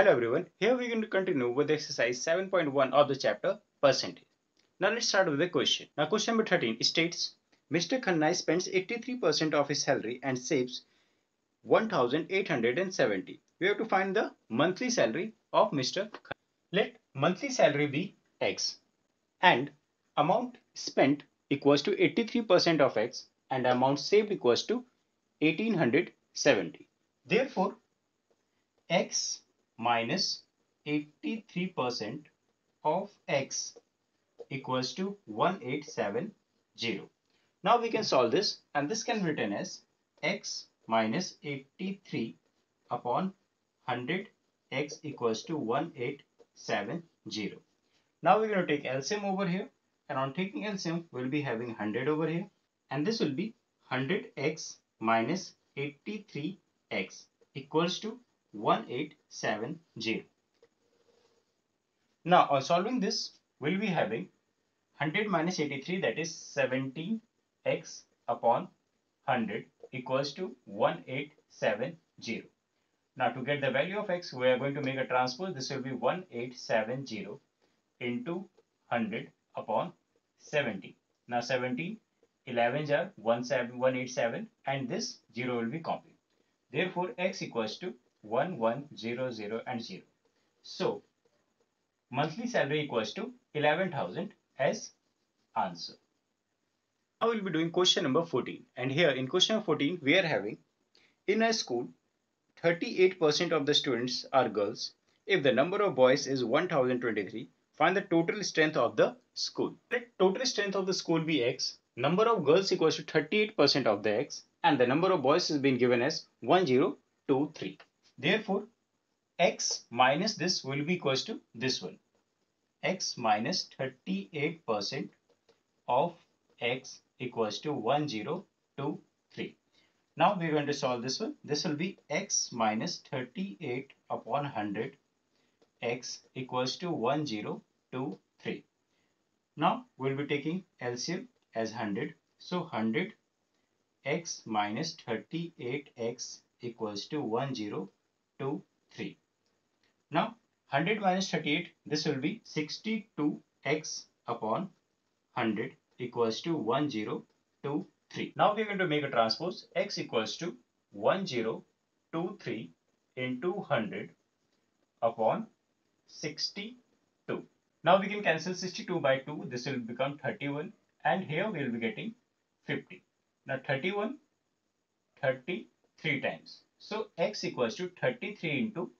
Hello everyone, here we're going to continue with exercise 7.1 of the chapter percentage. Now let's start with the question. Now question number 13 states Mr. Khanna spends 83% of his salary and saves 1870. We have to find the monthly salary of Mr. Khanna. Let monthly salary be X and amount spent equals to 83% of X and amount saved equals to 1870. Therefore, X minus 83% of x equals to 1870. Now we can solve this and this can be written as x minus 83 upon 100 x equals to 1870. Now we're going to take LCM over here and on taking LCM we'll be having 100 over here and this will be 100x minus 83x equals to 1870. Now on solving this, we'll be having 100 minus 83 that is 17x upon 100 equals to 1870. Now to get the value of x, we are going to make a transpose. This will be 1870 into 100 upon 70. Now 17, 11 are 187 and this 0 will be copied. Therefore, x equals to 1, 1, 0, 0 and 0. So, monthly salary equals to 11,000 as answer. Now we'll be doing question number 14 and here in question 14 we are having in a school 38% of the students are girls. If the number of boys is 1023 find the total strength of the school. Let total strength of the school be x. Number of girls equals to 38% of the x and the number of boys is being given as 1023. Therefore, x minus this will be equals to this one. x minus 38% of x equals to 1023. Now we are going to solve this one. This will be x minus 38 upon 100 x equals to 1023. Now we'll be taking LCM as 100. So 100 x minus 38x equals to 1023. 2, 3. Now 100 minus 38, this will be 62x upon 100 equals to 1023. Now we are going to make a transpose x equals to 1023 into 100 upon 62. Now we can cancel 62 by 2. This will become 31 and here we will be getting 50. Now 31, 33 times. So x equals to 33 into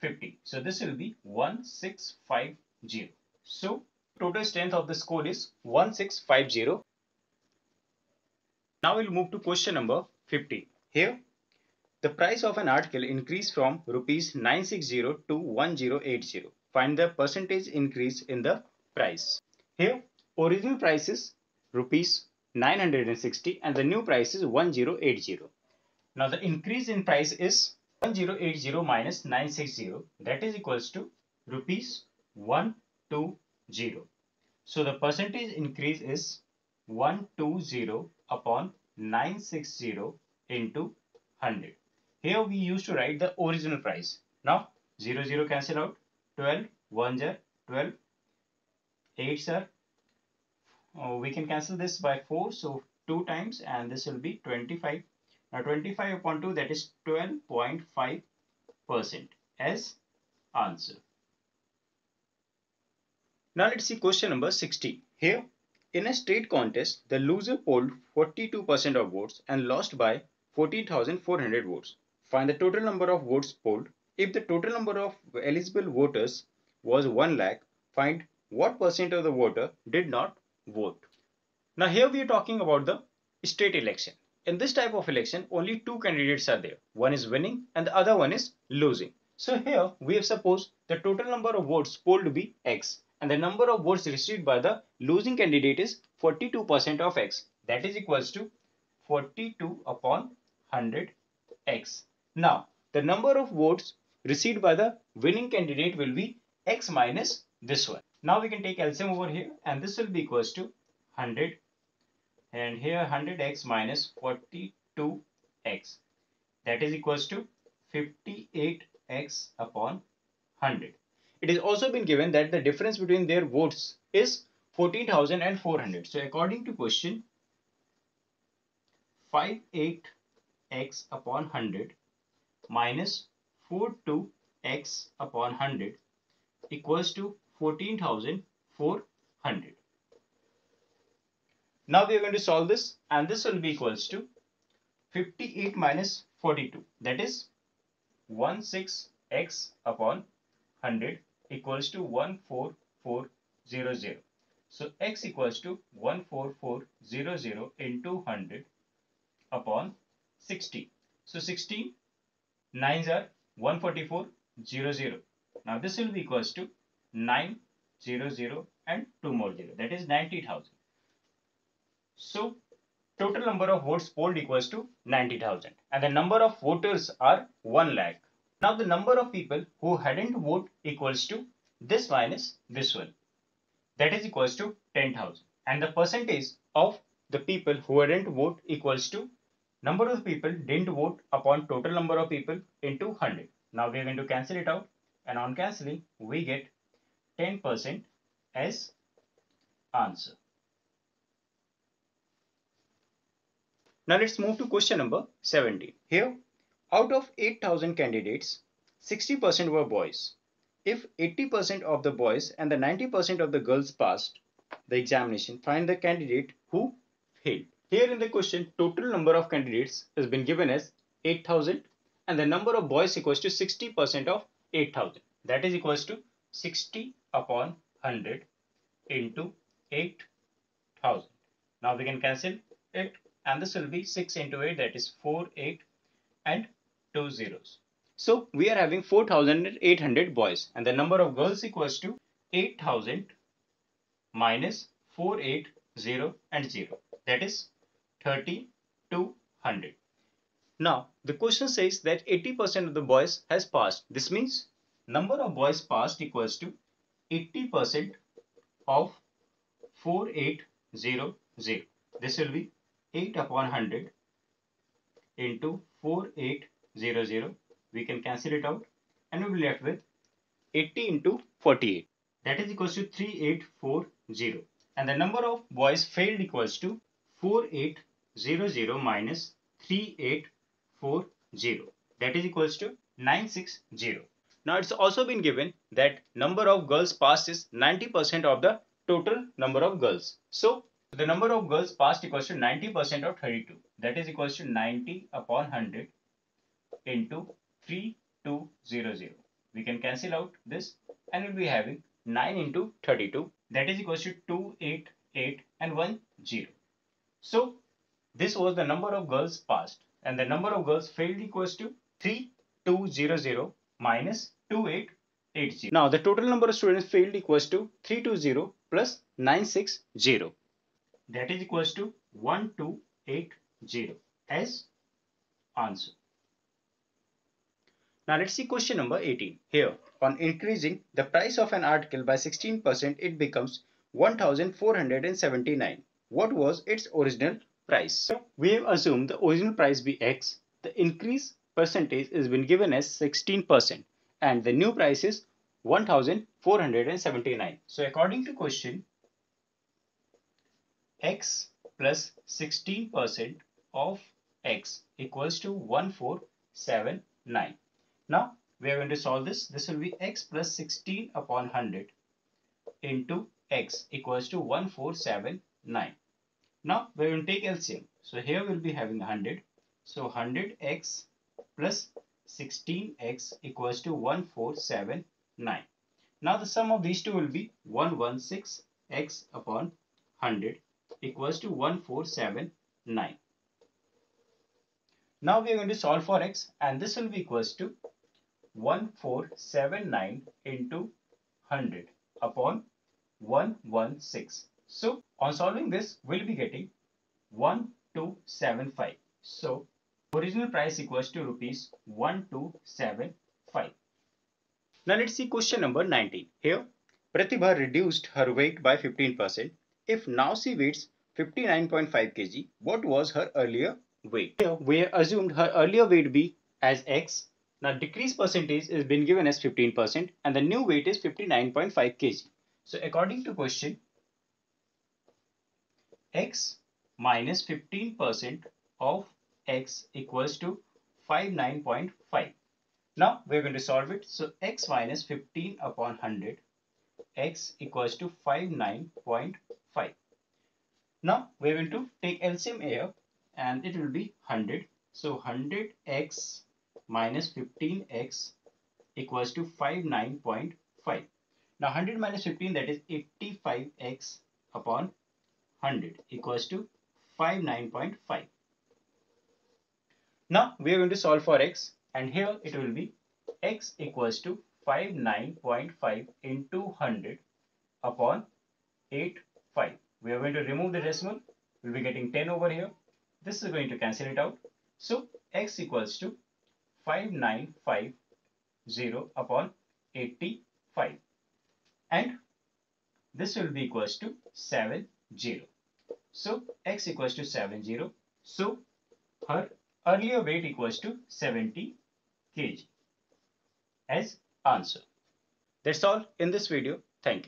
50. So this will be 1650. So total strength of the school is 1650. Now we'll move to question number 50. Here the price of an article increased from rupees 960 to 1080. Find the percentage increase in the price. Here original price is rupees 960 and the new price is 1080. Now the increase in price is 1080 minus 960 that is equals to rupees 120. So the percentage increase is 120 upon 960 into 100. Here we used to write the original price. Now 0 0 cancel out 12 1 are 12 8 are uh, we can cancel this by 4 so 2 times and this will be 25 now 25 upon 2 that is 12.5 percent as answer. Now let's see question number 60. Here in a state contest the loser polled 42% of votes and lost by 14,400 votes. Find the total number of votes polled. If the total number of eligible voters was 1 lakh, find what percent of the voter did not vote. Now here we are talking about the state election. In this type of election, only two candidates are there. One is winning and the other one is losing. So here we have supposed the total number of votes polled to be X and the number of votes received by the losing candidate is 42% of X. That is equals to 42 upon 100 X. Now the number of votes received by the winning candidate will be X minus this one. Now we can take LCM over here and this will be equals to 100 and here 100x minus 42x that is equals to 58x upon 100. It is also been given that the difference between their votes is 14,400. So according to question 58x upon 100 minus 42x upon 100 equals to 14,400. Now we are going to solve this and this will be equals to 58 minus 42 that is 16x upon 100 equals to 14400. So x equals to 14400 into 100 upon 60. So 16 nines are 14400. Now this will be equals to 900 and 2 more 0 that is 90,000. So total number of votes polled equals to 90,000 and the number of voters are 1 lakh. Now the number of people who hadn't voted equals to this minus this one that is equals to 10,000 and the percentage of the people who hadn't vote equals to number of people didn't vote upon total number of people into 100. Now we are going to cancel it out and on cancelling we get 10% as answer. Now let's move to question number 17. Here, out of 8000 candidates, 60% were boys. If 80% of the boys and the 90% of the girls passed the examination, find the candidate who failed. Here in the question, total number of candidates has been given as 8000 and the number of boys equals to 60% of 8000. That is equals to 60 upon 100 into 8000. Now we can cancel it and this will be 6 into 8 that is 4 8 and 2 zeros. So we are having 4800 boys and the number of girls equals to 8000 minus 480 and 0 that is 3200. Now the question says that 80% of the boys has passed. This means number of boys passed equals to 80% of 4800. This will be 8 upon 100 into 4800 we can cancel it out and we will be left with 80 into 48 that is equals to 3840 and the number of boys failed equals to 4800 minus 3840 that is equals to 960 now it's also been given that number of girls passed is 90% of the total number of girls. So the number of girls passed equals to 90% of 32. That is equals to 90 upon 100 into 3200. We can cancel out this and we'll be having 9 into 32. That is equals to 288 and 1 0. So this was the number of girls passed and the number of girls failed equals to 3200 minus 2880. Now the total number of students failed equals to 320 plus 960 that is equals to 1280 as answer. Now let's see question number 18. Here on increasing the price of an article by 16% it becomes 1479. What was its original price? So we have assumed the original price be x. The increase percentage is been given as 16% and the new price is 1479. So according to question x plus 16% of x equals to 1479. Now we are going to solve this. This will be x plus 16 upon 100 into x equals to 1479. Now we are going to take LCM. So here we'll be having 100. So 100x plus 16x equals to 1479. Now the sum of these two will be 116x upon 100 equals to 1479. Now we are going to solve for x and this will be equals to 1479 into 100 upon 116. So on solving this we'll be getting 1275. So original price equals to rupees 1275. Now let's see question number 19. Here Pratibha reduced her weight by 15% if now she weighs 59.5 kg, what was her earlier weight? Here we assumed her earlier weight be as x Now decrease percentage is been given as 15% and the new weight is 59.5 kg. So according to question, x minus 15% of x equals to 59.5. Now we're going to solve it. So x minus 15 upon 100, x equals to 59.5. Now we're going to take LCM here and it will be 100. So 100x minus 15x equals to 59.5. Now 100 minus 15 that is 85x upon 100 equals to 59.5. Now we are going to solve for x and here it will be x equals to 59.5 into 100 upon 8 5. We are going to remove the decimal. We'll be getting 10 over here. This is going to cancel it out. So x equals to 5950 upon 85 and this will be equals to 70. So x equals to 70. So her earlier weight equals to 70 kg as answer. That's all in this video. Thank you.